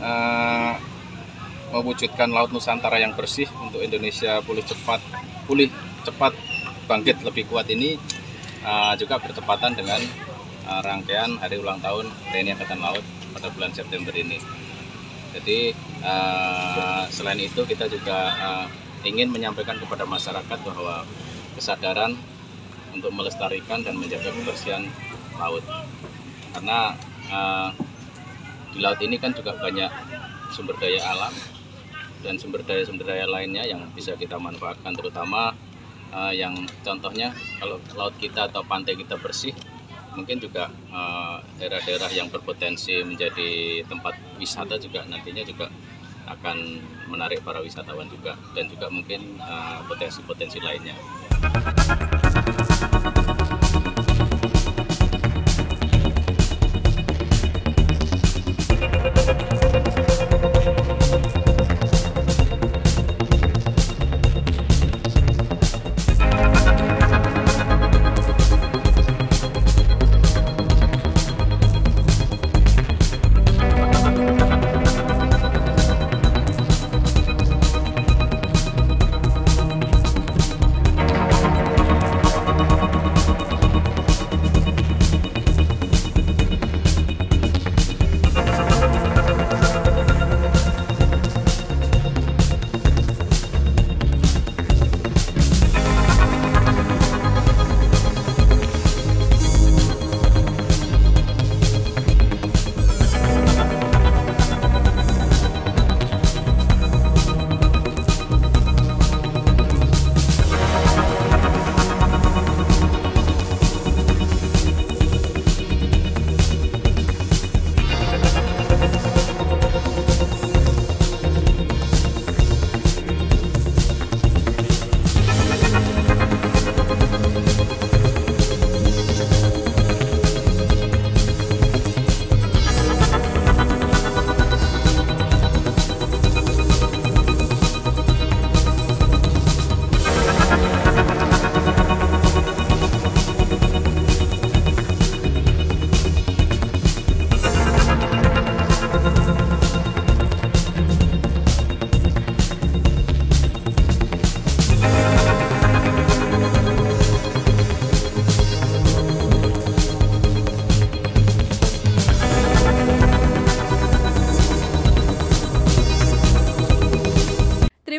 uh, mewujudkan laut Nusantara yang bersih untuk Indonesia pulih cepat, pulih cepat bangkit lebih kuat ini uh, juga bertepatan dengan uh, rangkaian hari ulang tahun TNI Angkatan Laut pada bulan September ini. Jadi uh, selain itu kita juga uh, ingin menyampaikan kepada masyarakat bahwa kesadaran untuk melestarikan dan menjaga kebersihan laut karena uh, di laut ini kan juga banyak sumber daya alam dan sumber daya sumber daya lainnya yang bisa kita manfaatkan terutama uh, yang contohnya kalau laut kita atau pantai kita bersih mungkin juga eh, daerah-daerah yang berpotensi menjadi tempat wisata juga nantinya juga akan menarik para wisatawan juga dan juga mungkin potensi-potensi uh, lainnya.